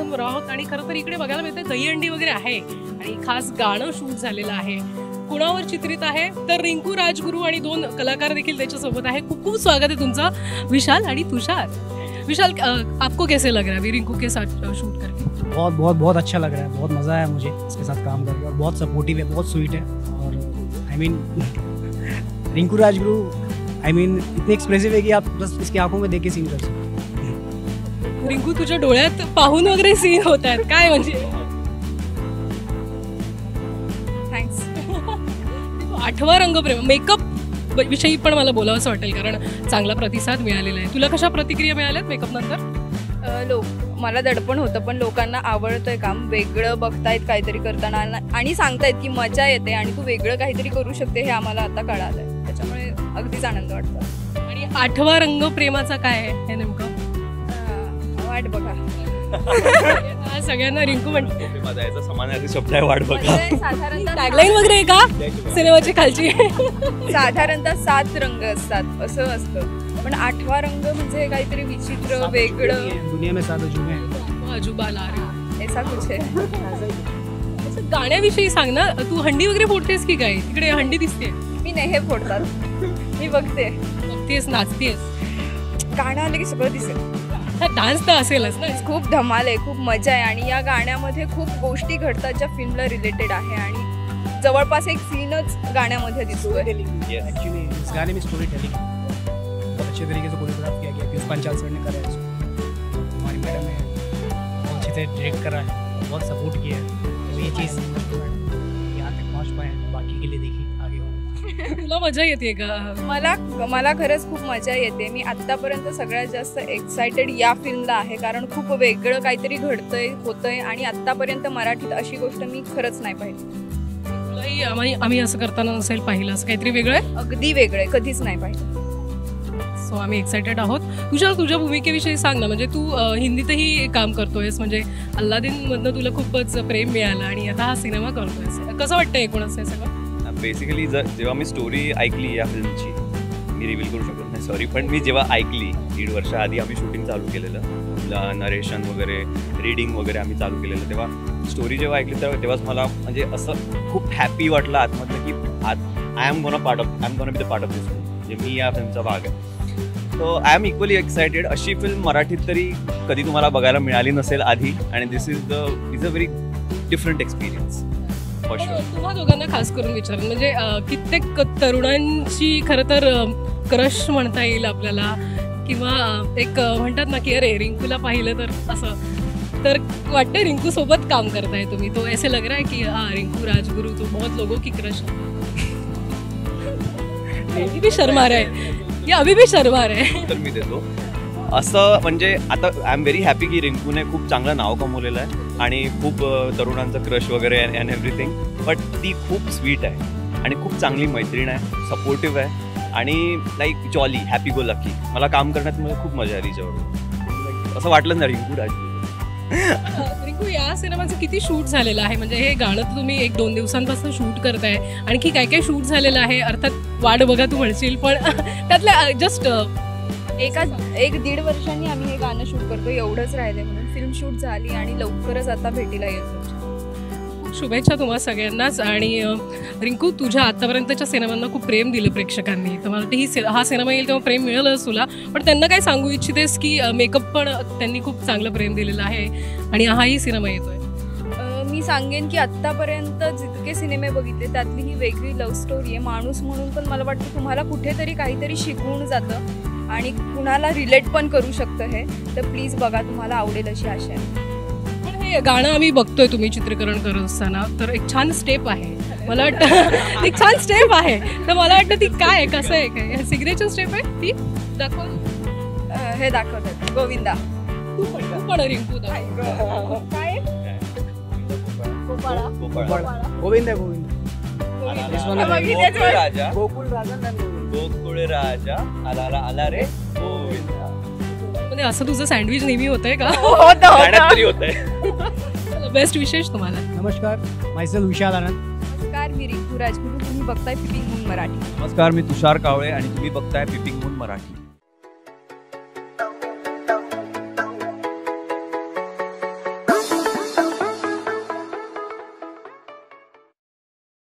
लोकेशनवर आहोत आणि खरं तर इकडे बघायला मिळतं दहीहंडी वगैरे आहे. आणि खास गाणं शूट झालेलं आहे. कुणावर चित्रित आहे? तर रिंकू राजगुरू आणि दोन कलाकार देखील त्याच्यासोबत आहे. खूप खूप स्वागत आहे तुमचं. विशाल आणि तुषार. विशाल आपको कैसे लग रहा है? अभी रिंकू के साथ शूट करके. बहुत बहुत बहुत अच्छा लग रहा है। बहुत मज़ा आया मुझे इसके साथ काम करके। और बहुत सपोर्टिव है बहुत स्वीट है। और I mean Rinku Rajguru I मीन इतने एक्सप्रेसिव है कि आप बस इसकी आंखों में देख के सीन कर सकते रिंकू तुझ्या डोळ्यात पाहून वगैरे सीन होत आहेत. काय म्हणजे? थँक्स आठवा रंगप्रेम मेकअप विषयी पण मला बोलावं असं वाटेल कारण चांगला प्रतिसाद मिळालेला आहे. तुला कशा प्रतिक्रिया मिळाल्यात मेकअप नंतर? लोक मला दडपण होतं पण लोकांना आवडतंय काम. वेगळं बघतायत काहीतरी करताना आणि- सांगतायत की मजा येते आणि तू वेगळं काहीतरी करू शकते हे आम्हाला आता कळालंय. त्याच्यामुळे अगदीच आनंद वाटतो. आणि आठवा रंग प्रेमाचा काय आहे? हे नेमकं? वाट बघा. हा सगळ्यांना रिंकू म्हणते माझा याचा समानार्थी शब्द आहे वाट बघा. म्हणजे साधारणतः टॅगलाईन वगैरे आहे का? सिनेमाची खालची. साधारणतः सात रंग असतात असं असतं. पण आठवा रंग म्हणजे काहीतरी विचित्र वेगळं. दुनिया में हैं अजुबा ला ऐसा कुछ आहे असं गाण्याविषयी सांग ना. तू हंडी वगैरे फोडतेस की काय? तिकडे हंडी दिसते. मी नेहे फोडतात. मी बघते. बघतेस नाचतेस. गाणं आलं की सगळं दिसेल. डान्स तर असेलच ना. खूप धमाल आहे खूप मजा आहे आणि या गाण्यामध्ये खूप गोष्टी घडतात ज्या फिल्मला रिलेटेड आहे आणि जवळपास एक सीनच गाण्यामध्ये दिसतोय. Yes. एक्चुअली इस गाने में स्टोरी टेलिंग बहुत अच्छे तरीके से कोरियोग्राफ किया गया पीयूष पंचाल सर ने करा है इसको हमारी मैडम ने बहुत अच्छे से डायरेक्ट करा है बहुत सपोर्ट किया है। तो ये चीज़ यहाँ तक पहुँच पाए। बाकी के लिए देखिए। तुला मजा येते का? मला मला खरंच खूप मजा येते. मी आत्तापर्यंत सगळ्यात जास्त एक्सायटेड या फिल्मला आहे कारण खूप वेगळं काहीतरी घडतंय होतंय आणि आत्तापर्यंत मराठीत अशी गोष्ट मी खरंच नाही पाहिली. तुलाही आम्ही आम्ही असं करताना नसेल पाहिलं. असं काहीतरी वेगळं आहे? अगदी वेगळे कधीच नाही पाहिलं. सो आम्ही एक्सायटेड आहोत. तुझ्या तुझ्या भूमिकेविषयी सांग ना. म्हणजे तू अं, हिंदीतही काम करतोयस. म्हणजे अल्लादीन मधनं तुला खूपच प्रेम मिळालं आणि आता हा सिनेमा करतोयस. कसं वाटतं एकूणच हे सगळं? बेसिकली जर जेव्हा मी स्टोरी ऐकली या फिल्मची मी रिव्हील करू शकत नाही सॉरी पण मी जेव्हा ऐकली दीड वर्ष आधी आम्ही शूटिंग चालू केलेलं नरेशन वगैरे रीडिंग वगैरे आम्ही चालू केलेलं तेव्हा स्टोरी जेव्हा ऐकली तर तेव्हाच मला म्हणजे असं खूप हॅपी वाटलं आतमधलं की आत I am gonna part of I am gonna be the part of this म्हणजे मी या फिल्मचा भाग आहे. So I am equally excited अशी फिल्म मराठीत तरी कधी तुम्हाला बघायला मिळाली नसेल आधी आणि this is the is a very different experience for sure तुम्हा दोघांना खास करून विचारून. म्हणजे अं, कित्येक तरुणांची खरं तर क्रश म्हणता येईल आपल्याला. किंवा अं, एक अं, म्हणतात ना की अरे रिंकूला पाहिलं तर असं. तर वाटतं रिंकू सोबत काम करताय तुम्ही. तो ऐसे लग रहा है कि हाँ रिंकू राजगुरु तो बहुत लोगों की क्रश अभी भी शर्मा रहा है. ये अभी भी शर्मा रहा है. तर मी देतो. असं म्हणजे आता आय एम व्हेरी हॅपी की रिंकूने खूप चांगलं नाव कमवलेलं आहे आणि खूप तरुणांचं क्रश वगैरे अँड एव्हरीथिंग बट ती खूप स्वीट आहे आणि खूप चांगली मैत्रीण आहे सपोर्टिव्ह आहे आणि like jolly happy go lucky मला काम करण्यात मला खूप मजा आली तिच्यावर असं वाटलं ना रिंकू राजू. रिंकू या सिनेमाचं किती शूट झालेलं आहे? म्हणजे हे गाणं तर तुम्ही एक दोन दिवसांपासून शूट करताय. आणखी काय काय शूट झालेलं आहे? अर्थात वाट बघा तू म्हणशील पण त्यातल्या जस्ट एका एक दीड वर्षांनी आम्ही हे गाणं शूट करतो एवढंच राहिले म्हणून. फिल्म शूट झाली आणि लवकरच आता भेटीला येतो शुभेच्छा तुम्हा सगळ्यांनाच आणि रिंकू तुझ्या आतापर्यंतच्या सिनेमांना खूप प्रेम दिलं प्रेक्षकांनी. तर मला ही सि- हा सिनेमा येईल तेव्हा प्रेम मिळालंच तुला. पण त्यांना काय सांगू इच्छितेस की मेकअप पण त्यांनी खूप चांगलं प्रेम दिलेलं आहे आणि हाही सिनेमा येतोय. मी सांगेन की आत्तापर्यंत जितके सिनेमे बघितले त्यातली ही वेगळी लव्ह स्टोरी आहे. माणूस म्हणून पण मला वाटतं तुम्हाला कुठेतरी काहीतरी शिकवून जातं. आणि कुणाला रिलेट पण करू शकतं हे तर प्लीज बघा तुम्हाला आवडेल अशी आशा आहे पण हे गाणं आम्ही बघतोय तुम्ही चित्रीकरण करत असताना तर एक छान स्टेप आहे मला वाटतं एक छान स्टेप आहे तर मला वाटतं ती काय आहे कसं आहे काय सिग्नेचर स्टेप आहे ती दाखव हे दाखवतात गोविंदा तू पण रिंकू काय गोपाळा गोविंद है गोविंद गोकुळ राजा. गोकुळ राजा आला आला आला रे गोविंदा म्हणजे असं तुझं सँडविच नेहमी होतंय का? होतं बेस्ट विशेष तुम्हाला. नमस्कार. मायसेल विशाल आनंद नमस्कार मी रिंकू राजगुरू. तुम्ही बघताय पिपिंग मून मराठी. नमस्कार मी तुषार कावळे आणि तुम्ही बघताय पिपिंग मून मराठी.